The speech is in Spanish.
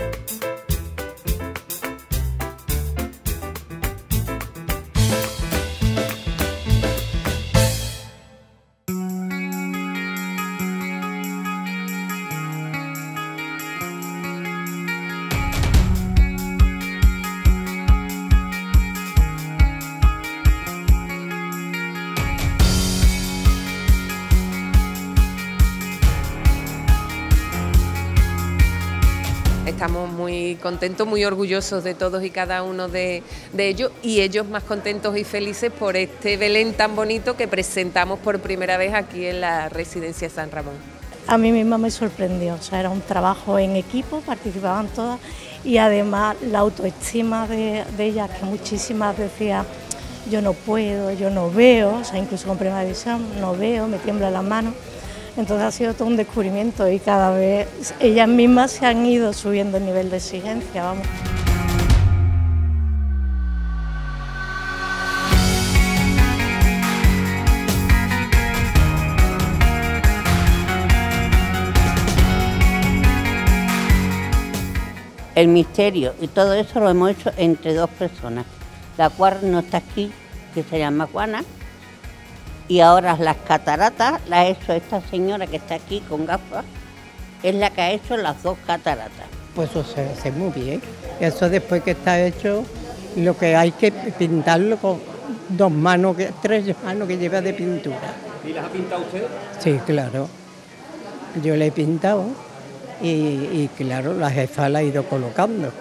Bye. Estamos muy contentos, muy orgullosos de todos y cada uno de, ellos y ellos más contentos y felices por este Belén tan bonito que presentamos por primera vez aquí en la residencia San Ramón. A mí misma me sorprendió, o sea, era un trabajo en equipo, participaban todas y además la autoestima de, de ellas, que muchísimas decían yo no puedo, yo no veo, o sea, incluso con primera visión, no veo, me tiembla la mano. Entonces ha sido todo un descubrimiento y cada vez ellas mismas se han ido subiendo el nivel de exigencia, vamos. El misterio y todo eso lo hemos hecho entre dos personas. La cual no está aquí, que se llama Juana, y ahora las cataratas las ha hecho esta señora que está aquí con gafas, es la que ha hecho las dos cataratas. Pues eso se hace muy bien. Eso después que está hecho, lo que hay que pintarlo con dos manos, tres manos que lleva de pintura. ¿Y las ha pintado usted? Sí, claro. Yo le he pintado y, y claro, la jefa la ha ido colocando.